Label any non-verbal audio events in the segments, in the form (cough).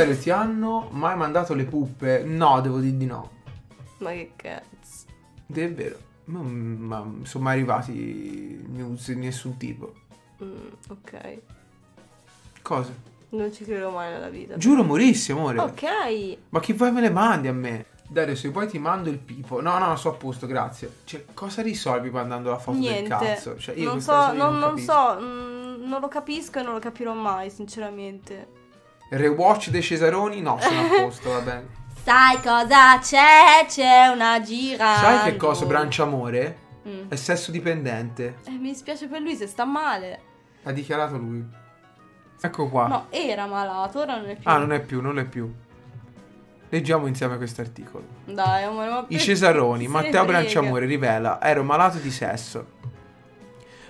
Dario, ti hanno mai mandato le puppe? No, devo dire di no. Ma che cazzo. È vero. Non, ma sono mai arrivati news di nessun tipo. Mm, ok. Cosa? Non ci credo mai nella vita. Giuro morissimo, amore. Ok. Ma chi vuoi me le mandi a me? Dario, se poi ti mando il pipo. No, no, so a posto, grazie. Cioè, cosa risolvi mandando la foto Niente. del cazzo? Cioè, io non so, non, non capisco. so, mm, non lo capisco e non lo capirò mai, sinceramente. Rewatch dei Cesaroni? No, sono a posto, va bene. (laughs) Sai cosa c'è? C'è una gira. Sai che cosa, Branciamore? Mm. È sesso dipendente. Eh, mi dispiace per lui se sta male. Ha dichiarato lui. Ecco qua. No, era malato, ora non è più. Ah, non è più, non è più. Leggiamo insieme questo articolo. Dai, amore, ma I Cesaroni, Matteo? Branciamore rivela, ero malato di sesso.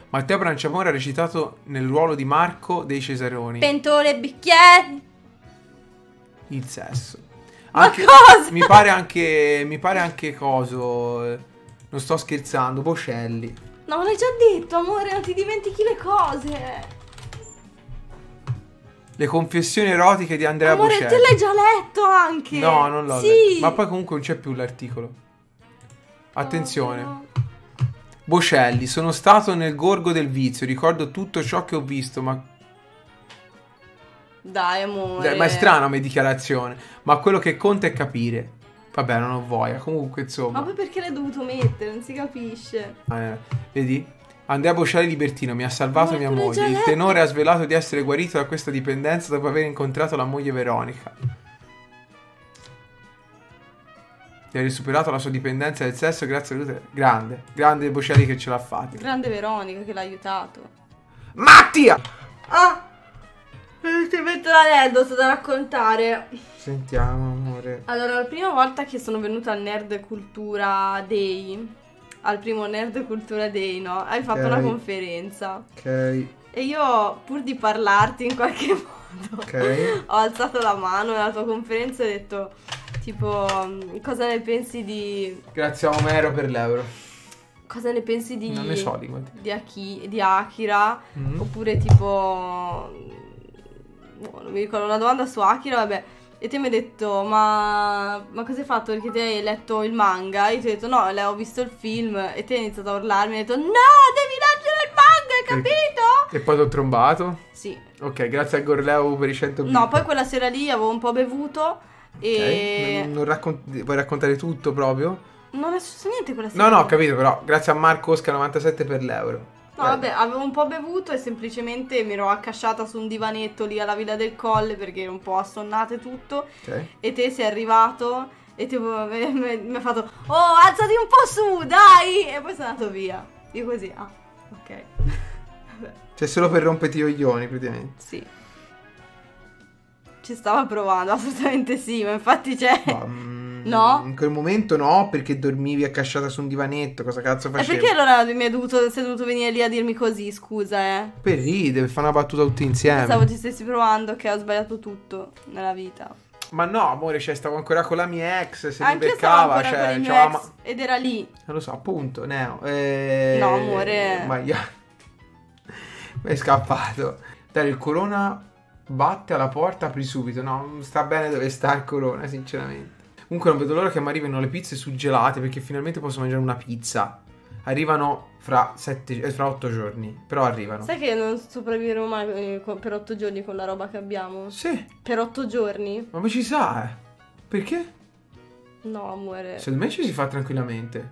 Matteo Branciamore ha recitato nel ruolo di Marco dei Cesaroni. Pentole e bicchieri. Il sesso. Ma Anche- cosa? Mi pare anche, mi pare anche coso, eh, non sto scherzando, Bocelli. No, ma l'hai già detto, amore, non ti dimentichi le cose. Le confessioni erotiche di Andrea amore, Bocelli. te l'hai già letto anche. No, non l'ho sì. letto. Ma poi comunque non c'è più l'articolo. Attenzione. No, no. Bocelli, sono stato nel gorgo del vizio, ricordo tutto ciò che ho visto, ma, Dai, amore. Dai, ma è strana come dichiarazione. Ma quello che conta è capire. Vabbè, non ho voglia. Comunque, insomma. Ma poi perché l'hai dovuto mettere? Non si capisce. Eh, vedi? Andrea Bocelli Libertino mi ha salvato Ma mia moglie. Il tenore ha svelato di essere guarito da questa dipendenza dopo aver incontrato la moglie Veronica. Di aver superato la sua dipendenza del sesso grazie a lui. Grande, grande Bocelli che ce l'ha fatta. Grande Veronica che l'ha aiutato. Mattia! Ah! Ti metto l'aneddoto da raccontare. Sentiamo, amore. Allora, la prima volta che sono venuta al Nerd Cultura Day, al primo Nerd Cultura Day, no? Hai fatto una conferenza. Ok, E io, pur di parlarti in qualche (laughs) modo, ok. ho alzato la mano nella tua conferenza e ho detto, tipo, cosa ne pensi di... Grazie a Omero per l'euro. Cosa ne pensi di... Non ne so di quanti. Di, Aki- di Akira? Mm. Oppure tipo... boh, non mi ricordo, una domanda su Akira, vabbè. E te mi hai detto, ma, ma cosa hai fatto? Perché te hai letto il manga? Io ti ho detto, no, ho visto il film. E te hai iniziato a urlarmi e hai detto, no, devi leggere il manga, hai capito? E poi ti ho trombato. Sì. Ok, grazie a Gorleo per i 100 bit. No, poi quella sera lì avevo un po' bevuto e... Ok, non- non raccon- vuoi raccontare tutto proprio? Non è successo niente quella sera. No, no, ho capito, però grazie a Marco Oscar 97 per l'euro. No, vabbè, avevo un po' bevuto e semplicemente mi ero accasciata su un divanetto lì alla Villa del Colle perché ero un po' assonnata e tutto. Ok. E te sei arrivato e tipo (laughs) mi ha fatto Oh, alzati un po' su, dai! E poi sono andato via. Io così, ah, ok. (laughs) Cioè, solo per romperti i coglioni, praticamente. sì. Ci stava provando, assolutamente sì, ma infatti c'è... Ma, mm, No? In quel momento no, perché dormivi accasciata su un divanetto. Cosa cazzo E facevi? perché allora mi è dovuto, sei dovuto venire lì a dirmi così, scusa, eh? Per ridere, per fare una battuta tutti insieme. Pensavo ci stessi provando che ho sbagliato tutto nella vita. Ma no, amore, cioè, stavo ancora con la mia ex. Se mi Anche stavo beccava, cioè, ex ma- ed era lì. Non lo so, appunto, Neo. Eh... No, amore. Ma io... Mi (laughs) è scappato. Dai, il corona batte alla porta, apri subito. No, non sta bene dove sta il corona, sinceramente. Comunque non vedo l'ora che mi arrivino le pizze suggelate perché finalmente posso mangiare una pizza. Arrivano fra, sette, eh, fra otto giorni, però arrivano. Sai che non sopravviveremo mai eh, per otto giorni con la roba che abbiamo? Sì, Per otto giorni? ma ci sa, eh. Perché? No, amore. Secondo me ci si fa tranquillamente.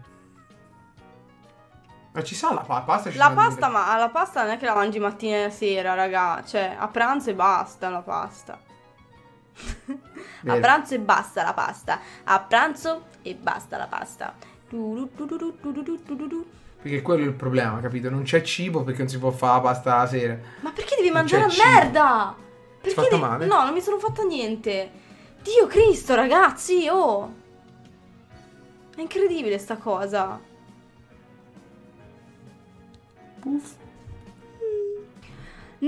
Ma ci sa la pa- pasta? ci La pasta, ma la pasta non è che la mangi mattina e sera, raga. Cioè, a pranzo e basta la pasta a pranzo e basta la pasta. A pranzo e basta la pasta. Perché quello è il problema, capito? Non c'è cibo perché non si può fare la pasta la sera. Ma perché devi non mangiare a merda? Perché fatta devi... male? No, non mi sono fatta niente. Dio Cristo, ragazzi, oh! È incredibile sta cosa. Puff.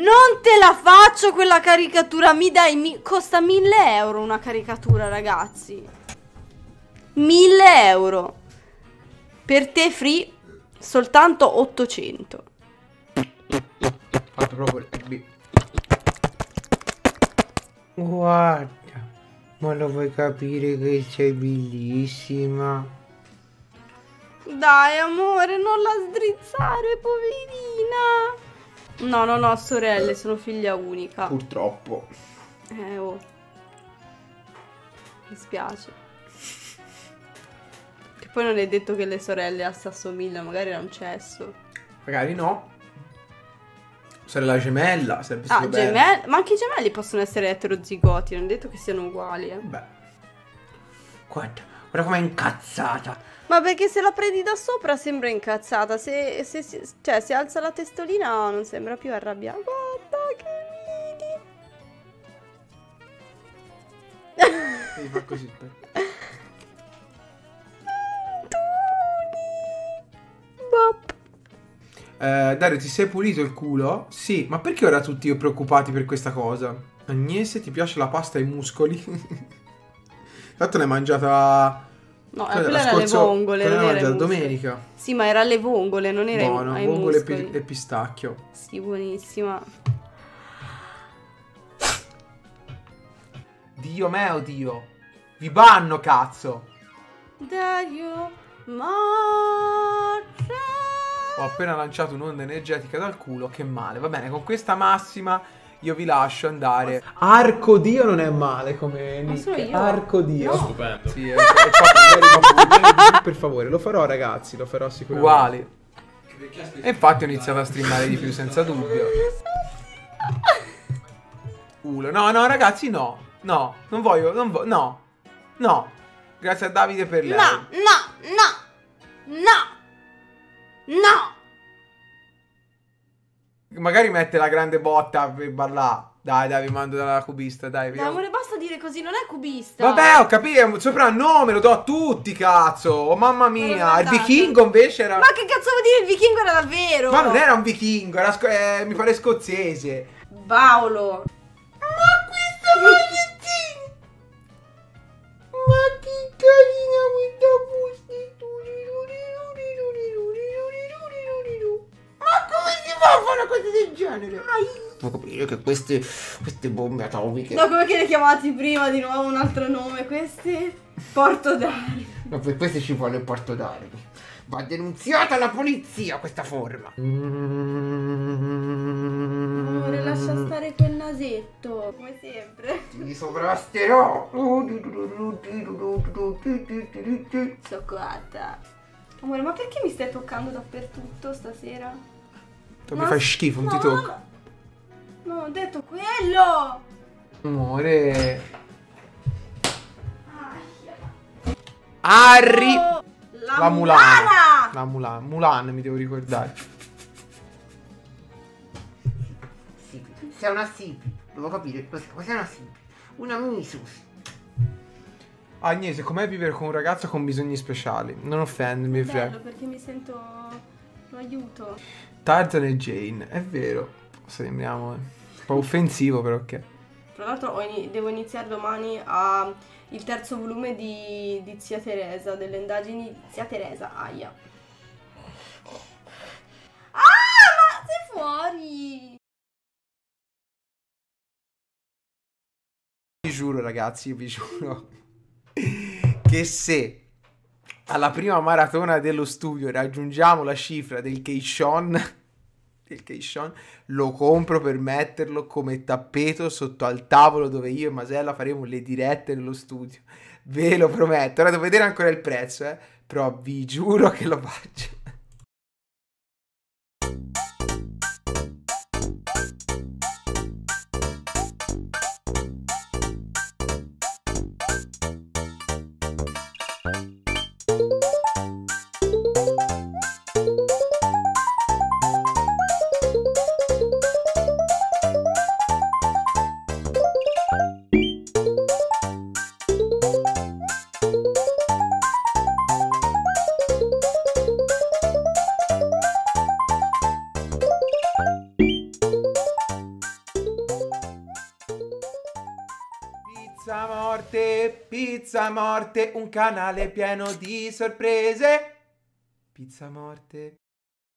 Non te la faccio quella caricatura, mi dai, mi- costa 1000 euro una caricatura, ragazzi. 1000 euro. Per te free, soltanto 800. Fatto proprio il B. Guarda. Ma lo vuoi capire che sei bellissima? Dai, amore, non la sdrizzare, poverina. No, non ho sorelle, sono figlia unica. Purtroppo. Eh, oh. Mi spiace. Che poi non è detto che le sorelle si assomigliano, magari era un cesso. Magari no. Sorella gemella, sarebbe Ah, gemelli. Ma anche i gemelli possono essere eterozigoti, non è detto che siano uguali, eh. Beh. Guarda, guarda com'è incazzata. Ma perché se la prendi da sopra sembra incazzata, se, se, se- cioè, se alza la testolina non sembra più arrabbiata. Guarda che vedi. Devi fare così. Bop. Eh, Dario, ti sei pulito il culo? Sì, ma perché ora tutti preoccupati per questa cosa? Agnese, ti piace la pasta ai muscoli? (laughs) Tanto l'hai mangiata... No, quella quella la era le scorso- vongole, quella non era domenica. Sì, ma era alle vongole, non era Buono, ai vongole e, muscoli. pi- e pistacchio. Sì, buonissima. Dio meo, Dio. Vi banno, cazzo. Dario Marra. Ho appena lanciato un'onda energetica dal culo, che male. Va bene, con questa massima io vi lascio andare. Arco Dio non è male come nick. Arco Dio. No. Stupendo. Sì, è, è proprio very bambù. per favore, lo farò ragazzi, lo farò sicuramente. Uguali. E infatti ho iniziato a streamare di più senza dubbio. Culo. No, no, ragazzi, no. No, non voglio, non voglio, no. No. Grazie a Davide per lei. No, no, no, no, no. Magari mette la grande botta per ballare. Dai, dai, vi mando dalla cubista, dai. Dai, vediamo. amore, basta dire così, non è cubista. Vabbè, ho capito, è un soprannome, lo do a tutti, cazzo. Oh, mamma mia. Il vichingo invece era... Ma che cazzo vuol dire il vichingo era davvero? Ma non era un vichingo, era eh, mi pare scozzese. Paolo. Ma questo (laughs) magliettino! Ma che carina questa busta! Cosa del genere? Può capire che queste, queste bombe atomiche... No, come che li chiamati prima di nuovo un altro nome? Questi? Porto Dario. Ma per questo ci vuole il porto d'armi. Va denunziata alla polizia questa forma. Amore, lascia stare quel nasetto. Come sempre. Ti sovrasterò. Cioccolata. Amore, ma perché mi stai toccando dappertutto stasera? Tu Ma- mi fai schifo, non ti no, tocco. No, no, ho detto quello! Amore. Harry. Oh, la, La Mulan. mulana! La Mulan. Mulan mi devo ricordare. Sipi. Sei una sipi. Devo capire cos'è, cos'è una sipi. Una misus. Agnese, com'è vivere con un ragazzo con bisogni speciali? Non offendermi, Bello, perché mi sento... aiuto. Tarzan e Jane, è vero. Sembriamo un po' offensivo, però ok. Tra l'altro ini- devo iniziare domani a il terzo volume di, di Zia Teresa, delle indagini di Zia Teresa, aia. Ah, ma sei fuori! Vi giuro, ragazzi, vi giuro (laughs) che se alla prima maratona dello studio raggiungiamo la cifra del Keishon, (laughs) del Keishon, lo compro per metterlo come tappeto sotto al tavolo dove io e Masella faremo le dirette nello studio. Ve lo prometto. Ora devo vedere ancora il prezzo, eh. Però vi giuro che lo faccio. Pizza morte, un canale pieno di sorprese. Pizza morte.